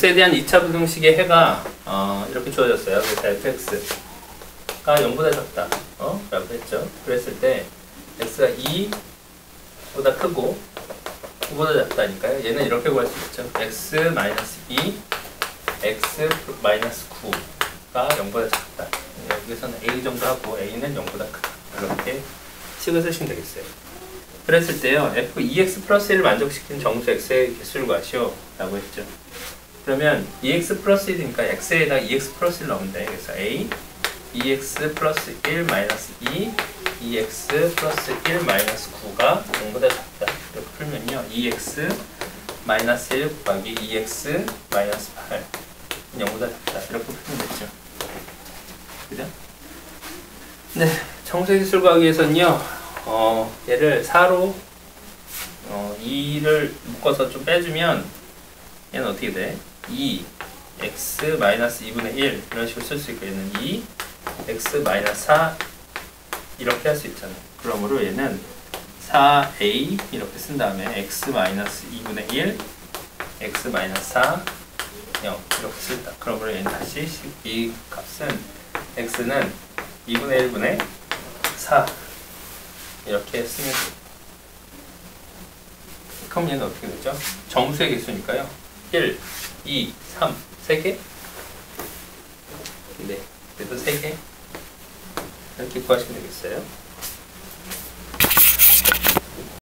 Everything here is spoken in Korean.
x에 대한 2차 부등식의 해가 어, 이렇게 주어졌어요. 그래서 fx가 0보다 작다. 어? 라고 했죠. 그랬을 때 x가 2보다 크고 9보다 작다니까요. 얘는 이렇게 구할 수 있죠. x 마이너스 2, x 마이너스 9가 0보다 작다. 여기서는 a 정도 하고 a는 0보다 크다. 이렇게 식을 쓰시면 되겠어요. 그랬을 때요, f 2x 플러스 1을 만족시킨 정수 x의 개수를 구하시오. 라고 했죠. 그러면 2x 플러스 1이니까 x에다 2x 플러스 1 넣으면 돼. 그래서 a 2x 플러스 1 마이너스 2 2x 플러스 1 마이너스 9가 0보다 작다. 이렇게 풀면요. 2x 마이너스 1 곱하기 2x 마이너스 8 0보다 작다. 이렇게 풀면 되죠. 그죠? 네. 정수의 기술 구하기 위해서는요. 어, 얘를 4로 어, 2를 묶어서 좀 빼주면 얘는 어떻게 돼? 2 x 마이너스 2분의 1 이런 식으로 쓸 수 있고 얘는 2 x 마이너스 4 이렇게 할 수 있잖아요. 그러므로 얘는 4a 이렇게 쓴 다음에 x 마이너스 2분의 1 x 마이너스 4 0 이렇게 쓸다. 그러므로 얘는 다시 이 값은 x는 2분의 1분의 4 이렇게 쓰면 돼요. 그럼 얘는 어떻게 되죠? 정수의 개수니까요. 1, 2, 3, 3개? 네, 그래도 3개. 이렇게 구하시면 되겠어요.